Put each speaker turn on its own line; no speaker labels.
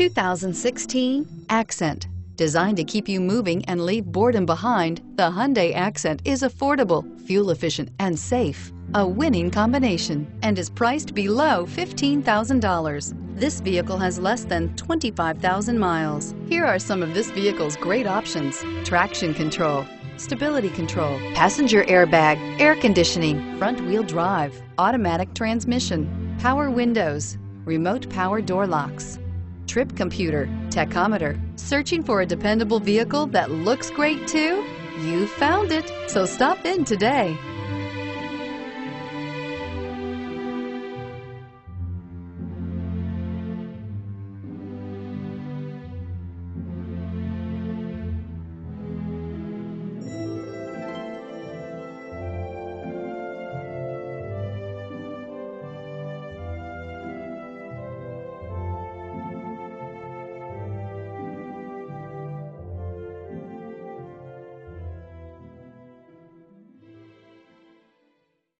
2016 Accent. Designed to keep you moving and leave boredom behind, the Hyundai Accent is affordable, fuel efficient, and safe. A winning combination and is priced below $15,000. This vehicle has less than 25,000 miles. Here are some of this vehicle's great options. Traction control, stability control, passenger airbag, air conditioning, front wheel drive, automatic transmission, power windows, remote power door locks, trip computer, tachometer. Searching for a dependable vehicle that looks great too? You found it, so stop in today.